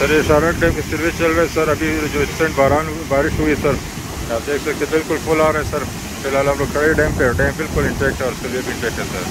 Sir, ये सारा dam service चल रहा है, सर। अभी जो इंस्टेंट बारान, बारिश हुई है सर। आप देख सकते बिल्कुल फुल आ रहा है, सर। फ़िलहाल हम लोग खड़े डैम पे डैम बिल्कुल इंटेक्ट है, और भी इंटेक्ट है, सर।